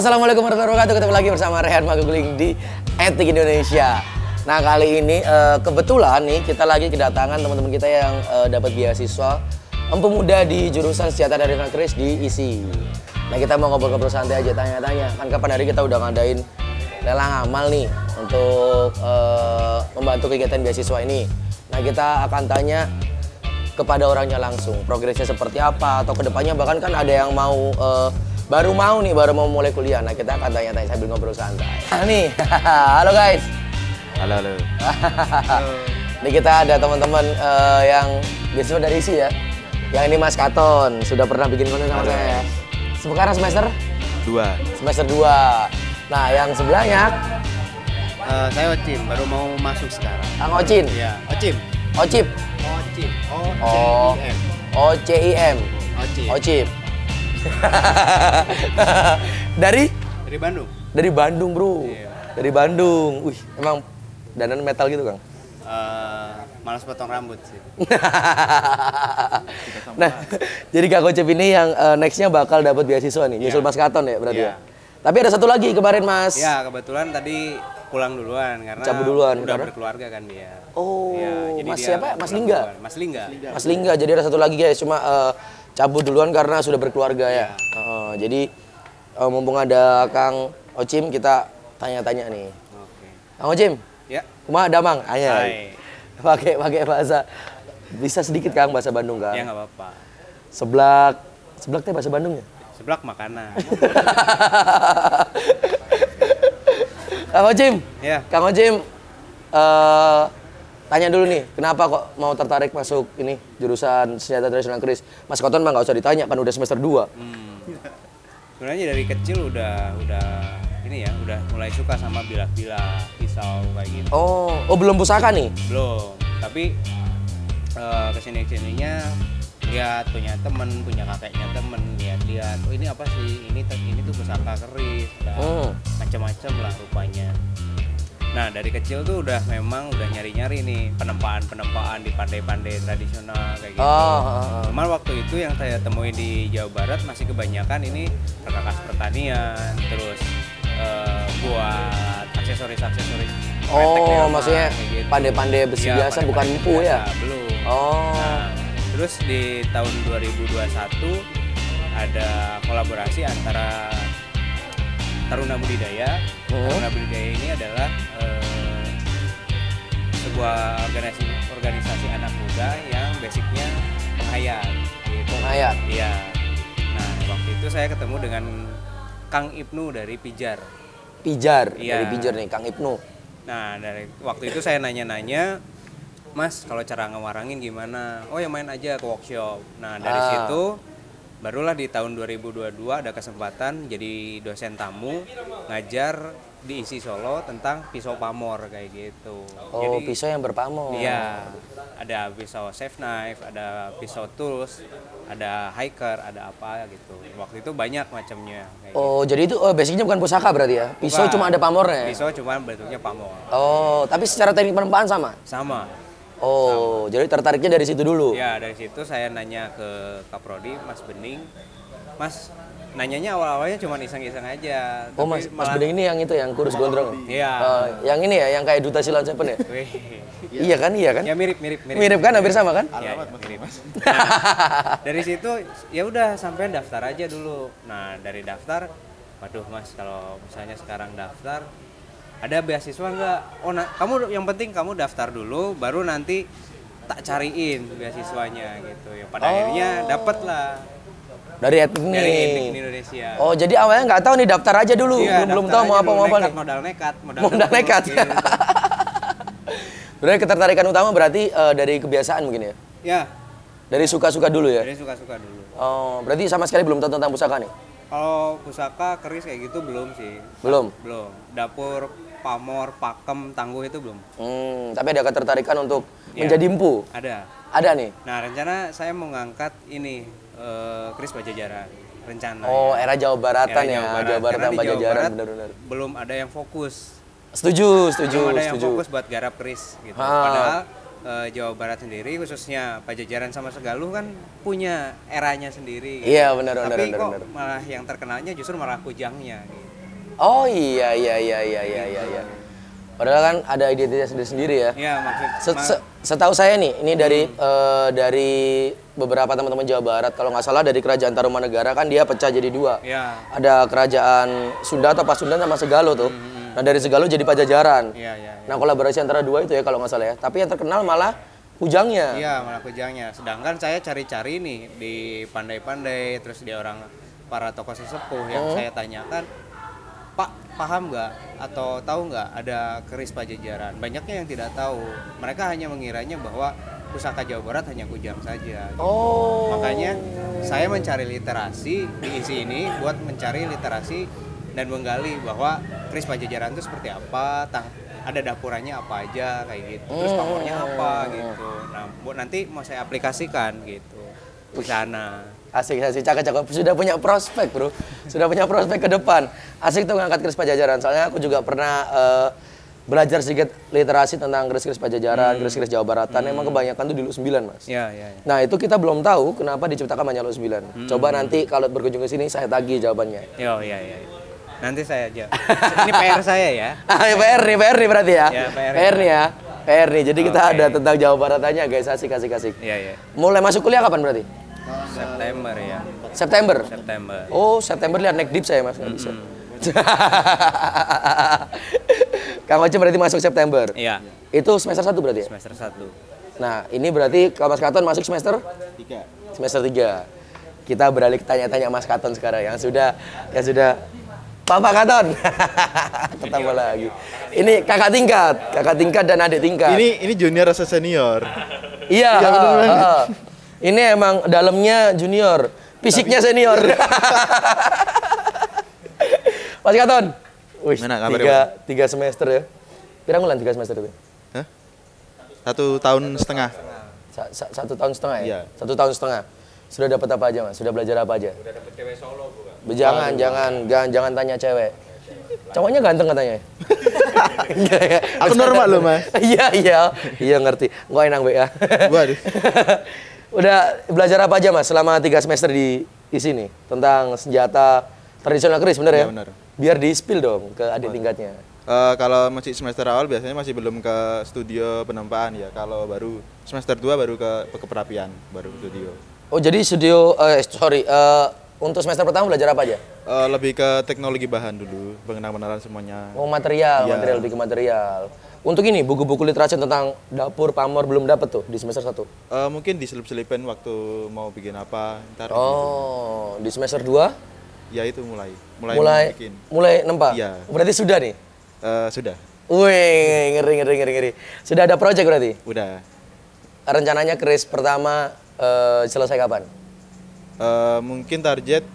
Assalamualaikum warahmatullahi wabarakatuh. Ketemu lagi bersama Rehan Maguling di Etik Indonesia. Nah kali ini eh, kebetulan nih kita lagi kedatangan teman-teman kita yang eh, dapat beasiswa empu muda di jurusan Sejahtera dari Kris di ISI. Nah kita mau ngobrol-ngobrol santai aja tanya-tanya. Kan kapan hari kita udah ngadain lelang amal nih untuk eh, membantu kegiatan beasiswa ini. Nah kita akan tanya kepada orangnya langsung progresnya seperti apa atau ke depannya bahkan kan ada yang mau eh, baru mau nih baru mau mulai kuliah nah kita akan tanya-tanya sambil ngobrol santai nah, nih halo guys Halo, halo. nih kita ada teman-teman eh, yang biasanya dari isi ya yang ini Mas Katon sudah pernah bikin konten sama saya sekarang semester Dua. semester 2 nah yang sebelahnya Eh, saya Ocim, baru mau masuk sekarang. Kang Ocin Ya, Ocim. Ocip Ocim. O Oh. C I M. O C I M Ocim. Ocip dari Dari Bandung. Dari Bandung bro. Iya. Dari Bandung. Wih, emang dandan metal gitu kang? Eh, malas potong rambut sih. nah, jadi Kak Kocep ini yang eh, nextnya bakal dapat beasiswa nih, nyusul Iya. Mas Katon ya berarti Iya. ya. Tapi ada satu lagi kemarin Mas. Ya, kebetulan tadi pulang duluan karena Cabut duluan, udah karena? berkeluarga kan dia. Oh, Ya, jadi Mas dia siapa? Mas Lingga? duluan. Mas Lingga. Mas Lingga. Jadi ada satu lagi guys, cuma eh, cabut duluan karena sudah berkeluarga ya. Heeh, jadi eh, mumpung ada Kang Ocim kita tanya-tanya nih. Oke. Kang Ocim, Ya. kumaha damang? Aya. Hai. Pakai pakai bahasa bisa sedikit Kang bahasa Bandung Kang. Ya nggak apa-apa. Seblak, seblak teh bahasa Bandung ya? Seblak makanan. Kang Ojim, ya. Kang Ojim, eh tanya dulu nih, kenapa kok mau tertarik masuk ini jurusan senjata tradisional keris? Mas Koton mah nggak usah ditanya, kan udah semester 2 Hmm. Sebenarnya dari kecil udah udah ini ya, udah mulai suka sama bilah-bilah, pisau kayak gitu. Oh, oh belum pusaka nih? belum tapi eh, ke sini ke sininya lihat punya temen punya kakeknya temen lihat-lihat oh ini apa sih ini ini tuh pusaka keris Hmm. macam-macam lah rupanya nah dari kecil tuh udah memang udah nyari-nyari nih penempaan-penempaan di pandai-pandai tradisional kayak gitu Oh, oh, oh. Cuman waktu itu yang saya temuin di Jawa Barat masih kebanyakan ini perkakas pertanian, terus eh, buat aksesoris-aksesoris. Oh, rumah, maksudnya gitu. pandai-pandai besi Iya, biasa, bukan empu ya? Belum. Oh, Nah, terus di tahun 2021 ada kolaborasi antara Taruna Budidaya. Hmm. Taruna Budidaya ini adalah sebuah organisasi organisasi anak muda yang basicnya penghayat. Gitu. Penghayat? Iya. Nah, waktu itu saya ketemu dengan Kang Ibnu dari Pijar. pijar, Iya. dari pijar nih, Kang Ibnu. Nah, dari waktu itu saya nanya-nanya, Mas, kalau cara ngewarangin gimana? Oh, ya main aja ke workshop. Nah, dari Ah. situ barulah di tahun 2022 ada kesempatan jadi dosen tamu ngajar di ISI Solo tentang pisau pamor kayak gitu. Oh, jadi, pisau yang berpamor. Iya, ada pisau chef knife, ada pisau tools, ada hiker, ada apa gitu. Waktu itu banyak macamnya. kayak gitu. Oh, jadi itu oh, basicnya bukan pusaka berarti ya? Pisau Bukan. cuma ada pamornya? Pisau cuma bentuknya pamor. Oh, tapi secara teknik penempaan sama? Sama. Oh, jadi tertariknya dari situ dulu? Ya dari situ saya nanya ke Kaprodi, Mas Bening, Mas nanyanya awal-awalnya cuma iseng-iseng aja. Oh, tapi Mas, Mas malah- Bening ini yang itu, yang kurus gondrong? Iya. Oh, yang ini ya, yang kayak Duta Silat Seven ya? Wih. Iya kan, iya kan? Ya mirip mirip mirip. Mirip kan, hampir sama kan? Ya, ya, mirip. Nah, dari situ ya udah sampai daftar aja dulu. Nah dari daftar, waduh Mas kalau misalnya sekarang daftar ada beasiswa nggak? Oh nah, kamu yang penting kamu daftar dulu, baru nanti tak cariin beasiswanya gitu. Ya pada Oh. akhirnya dapet lah Dari etnik dari Indonesia. Oh, jadi awalnya nggak tahu nih daftar aja dulu, Iya, belum belum tahu mau apa mau apa nih. Modal nekat, modal, Modal nekat. gitu. Berarti ketertarikan utama berarti eh, dari kebiasaan mungkin ya? ya, Dari suka-suka dulu ya? dari suka-suka dulu. Oh, berarti sama sekali belum tahu tentang pusaka nih? Kalau pusaka keris kayak gitu belum sih. Belum? Belum. Dapur, pamor, pakem, tangguh itu belum. Hmm, tapi ada ketertarikan untuk Iya. menjadi empu? Ada. Ada nih? Nah, rencana saya mau ngangkat ini eh, keris Pajajaran. Rencana. Oh, ya. era Jawa Baratan Era ya, Jawa Barat. Jawa Barat Karena Pajajaran benar-benar. Belum ada yang fokus. Setuju, setuju, belum ada yang setuju. fokus buat garap keris gitu. Ha. Padahal eh, Jawa Barat sendiri khususnya Pajajaran sama Segaluh kan punya eranya sendiri. gitu. Iya, benar, benar, Tapi benar, kok benar. malah yang terkenalnya justru malah kujangnya. Gitu. Oh iya iya iya iya iya iya. iya. Padahal kan ada identitas sendiri sendiri ya. Iya maksud Se- se- setahu saya nih, ini dari eh, dari beberapa teman-teman Jawa Barat, kalau nggak salah dari Kerajaan Tarumanegara kan dia pecah jadi dua. Iya. Ada Kerajaan Sunda atau Pasundan sama Segalo tuh. Nah dari Segalo jadi Pajajaran. Iya iya. Nah kolaborasi antara dua itu ya kalau nggak salah ya. Tapi yang terkenal malah Kujangnya. Iya malah kujangnya. Sedangkan saya cari-cari nih di pandai-pandai terus di orang para tokoh sesepuh yang saya tanyakan, Pak paham nggak atau tahu nggak ada keris pajajaran? Banyaknya yang tidak tahu. Mereka hanya mengiranya bahwa pusaka Jawa Barat hanya kujang saja. Oh. Makanya saya mencari literasi di isi ini buat mencari literasi dan menggali bahwa keris pajajaran itu seperti apa, ada dapurannya apa aja kayak gitu, terus pamornya apa gitu. Nah, buat nanti mau saya aplikasikan gitu di sana. Asik, asik, cakep, cakep. Sudah punya prospek, bro. Sudah punya prospek ke depan. Asik tuh ngangkat keris pajajaran. Soalnya aku juga pernah eh, belajar sedikit literasi tentang keris-keris pajajaran, keris-keris Jawa Baratan. Emang kebanyakan tuh di Lu 9, Mas. Ya, ya, ya. Nah, itu kita belum tahu kenapa diciptakan banyak Lu 9. Coba nanti kalau berkunjung ke sini saya tagih jawabannya. Yo, ya, ya. ya. Nanti saya aja. Ini PR saya ya. Ah, ya, PR nih, PR nih berarti ya. Ya, PR. PR nih ya. PR nih. Jadi kita Oke. ada tentang Jawa Baratannya, guys. Asik, asik, asik. Iya, iya. Mulai masuk kuliah kapan berarti? September ya. September. September. Oh, September lihat naik dip saya mas, nggak bisa. Kang Oce berarti masuk September. Iya. Itu semester 1 berarti ya? Semester 1. Nah, ini berarti kalau Mas Katon masuk semester? Tiga. Semester 3. Kita beralih ke tanya-tanya Mas Katon sekarang yang sudah yang sudah Bapak Katon. Ketemu lagi. Ini kakak tingkat, kakak tingkat dan adik tingkat. Ini ini junior rasa senior. Iya, Iya, banget. Ini emang dalamnya junior, fisiknya senior. Mas Katon. Wih, Mana tiga, tiga semester ya. Pirang bulan tiga semester itu? Hah? Satu tahun setengah. Sa- sa- satu tahun setengah ya? Iya. Satu tahun setengah. Sudah dapat apa aja mas? Sudah belajar apa aja? Sudah dapat cewek solo bukan? Jangan, jangan, jangan, jangan tanya cewek. Cowoknya ganteng katanya. Iya, iya. Aku normal loh, Mas. Iya, iya. Iya ngerti. Gua enang ya. Waduh. Udah belajar apa aja mas selama tiga semester di di sini tentang senjata tradisional keris bener ya? Iya, bener. Biar di spill dong ke adik tingkatnya. Eh, kalau masih semester awal biasanya masih belum ke studio penempaan ya. Kalau baru semester 2 baru ke ke perapian, baru studio. Oh jadi studio, eh sorry, eh, untuk semester pertama belajar apa aja? Eh, lebih ke teknologi bahan dulu, pengenalan semuanya. Oh material, Iya. material lebih ke material. Untuk ini buku-buku literasi tentang dapur pamor belum dapet tuh di semester 1 Eh, mungkin diselip-selipin waktu mau bikin apa, ntar gitu. Oh, di semester 2 Ya itu mulai, mulai, mulai bikin. mulai nempa. Iya. Berarti sudah nih. Eh, sudah, Wih, ngeri ngeri ngeri ngeri. Sudah ada project berarti. udah. Rencananya keris pertama eh, selesai kapan? Eh, mungkin target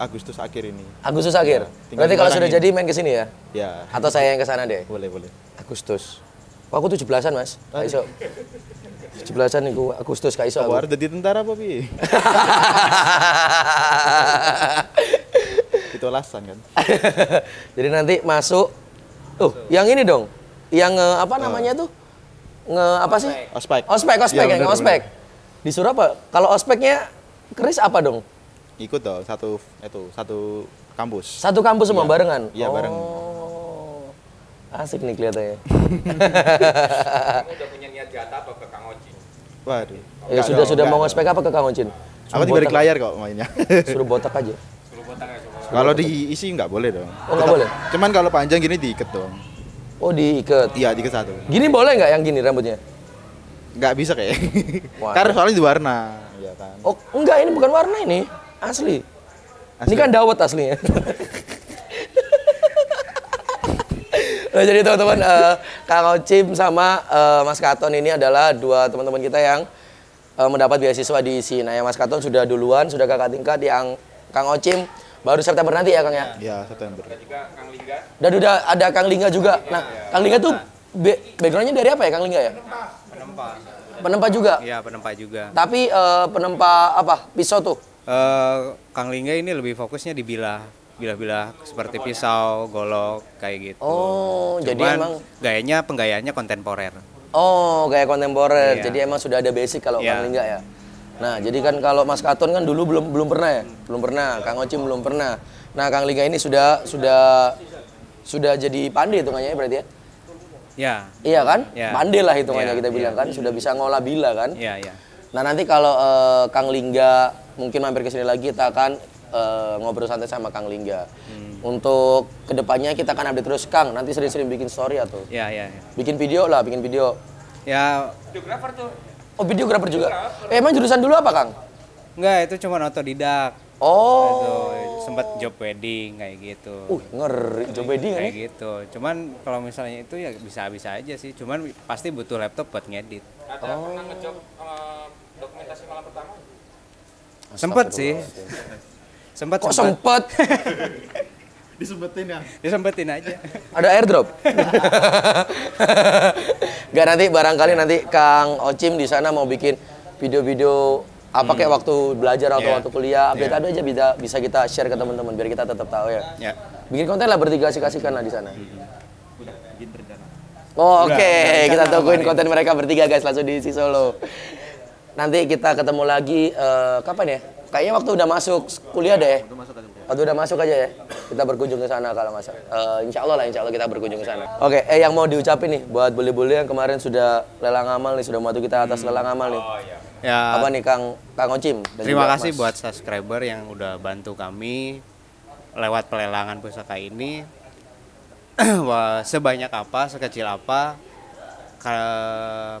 Agustus akhir ini. Agustus akhir. tinggal Berarti kalau sudah jadi main ke sini ya? Ya, Atau saya yang ke sana deh? boleh boleh. Agustus. Wah, aku 17-an, Mas. Kak Iso. 17-an nih gua Agustus Kak Iso. aku. Jadi tentara apa? Itu alasan kan. Jadi nanti masuk Tuh, yang ini dong. Yang nge, apa namanya tuh? Nge apa sih? Ospek. Ospek, ospek, bener, ospek. Disuruh apa? Kalau ospeknya keris apa dong? Ikut dong satu itu satu kampus. Satu kampus semua Iya. barengan? Iya, bareng. Oh. Asik nih kelihatannya. udah punya niat jatah apa ke Kang Oci? Waduh. ya sudah dong, sudah mau ngospek apa ke Kang Oncin? dong. Aku di balik layar kok mainnya. Suruh botak aja. kalau diisi nggak boleh dong. Oh, nggak boleh? Cuman kalau panjang gini diikat dong. Oh diikat. Iya diikat satu. Gini boleh nggak yang gini rambutnya? Nggak bisa kayak. Karena soalnya di warna. Iya kan. Oh enggak ini bukan warna ini asli. Ini Asli. kan dawet aslinya. Nah, jadi teman-teman eh, Kang Ocim sama eh, Mas Katon ini adalah dua teman-teman kita yang eh, mendapat beasiswa di ISI. Nah, yang Mas Katon sudah duluan, sudah kakak tingkat, yang Kang Ocim baru September nanti ya Kang ya. Iya September. Juga Kang Lingga Dan udah ada Kang Lingga juga. Nah, Kang Lingga tuh be- backgroundnya dari apa ya Kang Lingga ya? Penempa. Penempa juga. Iya, penempa juga. Tapi eh, penempa apa? Pisau tuh. Eh, Kang Lingga ini lebih fokusnya di bilah, bilah-bilah seperti pisau, golok kayak gitu. Oh, jadi Cuman emang gayanya penggayaannya kontemporer. Oh, gaya kontemporer. Iya. Jadi emang sudah ada basic kalau Iya. Kang Lingga ya. Nah, jadi kan kalau Mas Katon kan dulu belum belum pernah ya? Belum pernah. Kang Ocim belum pernah. Nah, Kang Lingga ini sudah sudah sudah jadi pandai hitungannya ya berarti ya? Ya, Iya kan? Ya. Pandai lah hitungannya Iya, kita bilang kan, sudah bisa ngolah bila kan? ya, ya. Nah nanti kalau eh, Kang Lingga mungkin mampir ke sini lagi kita akan eh, ngobrol santai sama Kang Lingga. Hmm. Untuk ke depannya kita akan update terus Kang. Nanti sering-sering bikin story atau Ya, ya, ya. bikin video lah, bikin video. Ya, Videografer tuh. Oh videografer juga. Eh, emang jurusan dulu apa Kang? enggak itu cuma otodidak. Oh. Itu sempat job wedding kayak gitu. Uh ngeri, job wedding kayak nih. gitu. Cuman kalau misalnya itu ya bisa-bisa aja sih. Cuman pasti butuh laptop buat ngedit. Ada pernah ngejob eh, dokumentasi malam pertama? Sempet sih. Sempet Kok sempet. sempet? Disempetin ya. Disempetin aja. Ada airdrop? Gak nanti barangkali nanti Kang Ocim di sana mau bikin video-video apa kayak waktu belajar atau Iya. waktu kuliah update Iya. ada aja bisa bisa kita share ke teman-teman biar kita tetap tahu ya. Ya. Bikin konten lah bertiga kasihkan lah di sana. Udah, bikin rencana. Oh, oke, udah kita tungguin konten mereka bertiga guys langsung di isi Solo. Nanti kita ketemu lagi eh, kapan ya? Kayaknya waktu udah masuk kuliah deh. Waktu udah masuk aja ya. Kita berkunjung ke sana kalau masa. Eh, insya Allah lah, insya Allah kita berkunjung ke sana. Oke, eh yang mau diucapin nih buat bule-bule yang kemarin sudah lelang amal nih, sudah membantu kita atas lelang amal nih. Ya. Apa nih Kang Kang Ocim? dan Terima kasih Mas. buat subscriber yang udah bantu kami lewat pelelangan pusaka ini. Wah, sebanyak apa, sekecil apa,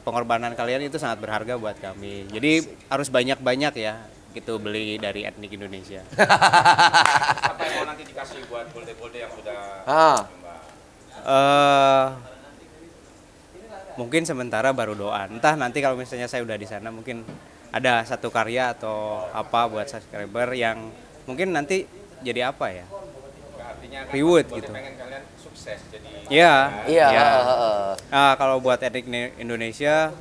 pengorbanan kalian itu sangat berharga buat kami. Jadi harus banyak-banyak ya gitu beli dari etnik Indonesia. Apa yang mau nanti dikasih buat bolde-bolde yang sudah Ah, eh mungkin sementara baru doa. Entah nanti kalau misalnya saya udah di sana mungkin ada satu karya atau apa buat subscriber yang mungkin nanti jadi apa ya? artinya kan Reward gitu. pengen kalian sukses jadi Iya. iya. Nah, kalau buat etnik Ni- Indonesia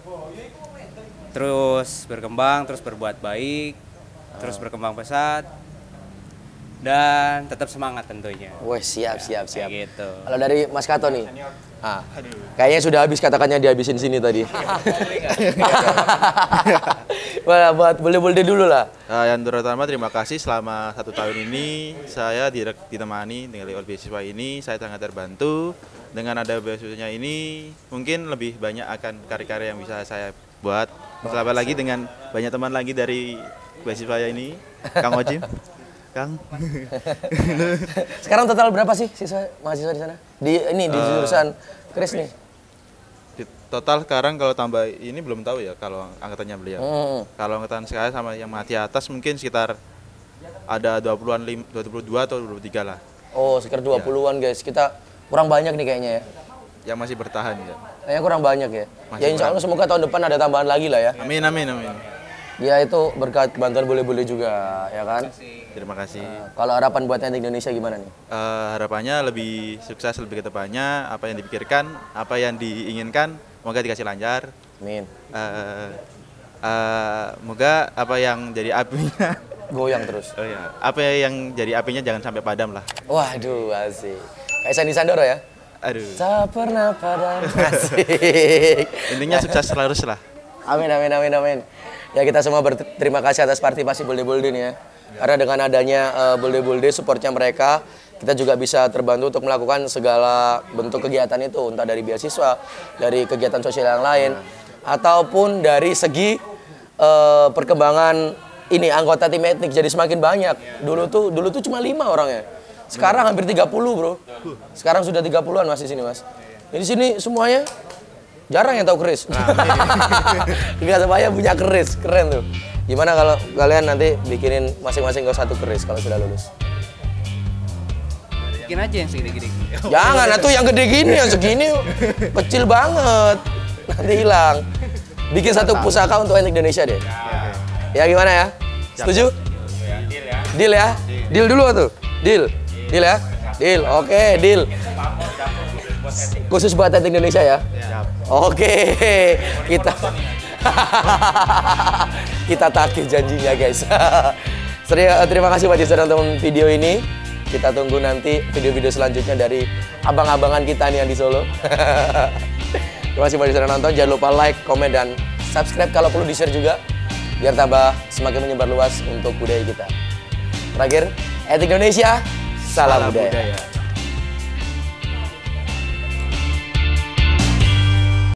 terus berkembang, terus berbuat baik, terus berkembang pesat dan tetap semangat tentunya. Wah, siap, siap, siap. Kayak gitu. Kalau dari Mas Kato nih. Ah, kayaknya sudah habis katakannya dihabisin sini tadi. Wah, buat boleh-boleh dulu lah. Uh, yang terutama terima kasih selama satu tahun ini saya direk- ditemani dengan oleh beasiswa ini saya sangat terbantu. Dengan ada beasiswanya ini mungkin lebih banyak akan karya-karya yang bisa saya buat. Selamat lagi dengan banyak teman lagi dari beasiswa ini. Kang Ojim Kang Sekarang total berapa sih siswa mahasiswa di sana? Di ini di jurusan Kris nih. Di- total sekarang kalau tambah ini belum tahu ya kalau angkatannya beliau Hmm. kalau angkatan saya sama yang mati atas mungkin sekitar ada 20-an lim- 22 atau 23 lah Oh, sekitar 20-an guys. Kita kurang banyak nih kayaknya ya. yang masih bertahan ya Kayaknya kurang banyak ya. Masih ya insya Allah semoga tahun depan ada tambahan lagi lah ya. amin amin amin Ya itu berkat bantuan boleh-boleh juga ya kan. terima kasih Kalau harapan buat teknik Indonesia gimana nih? Eh, harapannya lebih sukses lebih ke depannya apa yang dipikirkan apa yang diinginkan semoga dikasih lancar Amin. Eh, eh, semoga apa yang jadi apinya Goyang terus. oh ya apa yang jadi apinya jangan sampai padam lah Waduh, asik. Kayak Sandi Sandoro ya? aduh Tak pernah padam. Asik. intinya sukses terus lah Amin, amin, amin, amin. Ya kita semua berterima kasih atas partisipasi Bolde Bolde nih ya. Karena dengan adanya eh, Bolde Bolde supportnya mereka, kita juga bisa terbantu untuk melakukan segala bentuk kegiatan itu, entah dari beasiswa, dari kegiatan sosial yang lain, ataupun dari segi eh, perkembangan ini anggota tim etnik jadi semakin banyak. Dulu tuh dulu tuh cuma lima orangnya. Sekarang hampir 30 bro. Sekarang sudah 30-an mas di sini mas. Jadi sini semuanya Jarang yang tahu keris. Enggak semuanya punya keris, keren tuh. Gimana kalau kalian nanti bikinin masing-masing gak satu keris kalau sudah lulus? Bikin aja yang segede-gede. Jangan, itu yang gede gini, yang segini kecil banget. Nanti hilang. Bikin satu pusaka untuk etnik Indonesia deh. Ya gimana ya? Setuju? Deal ya? Deal dulu tuh. Deal. Deal ya? Deal. Oke, deal. Khusus buat etnik Indonesia ya? Oke, kita kita tagih janjinya guys. Seri- Terima kasih buat yang sudah nonton video ini. Kita tunggu nanti video-video selanjutnya dari abang-abangan kita nih yang di Solo. Terima kasih buat yang sudah nonton. Jangan lupa like, komen, dan subscribe kalau perlu di-share juga. Biar tambah semakin menyebar luas untuk budaya kita. Terakhir, Etik Indonesia, salam, budaya. budaya.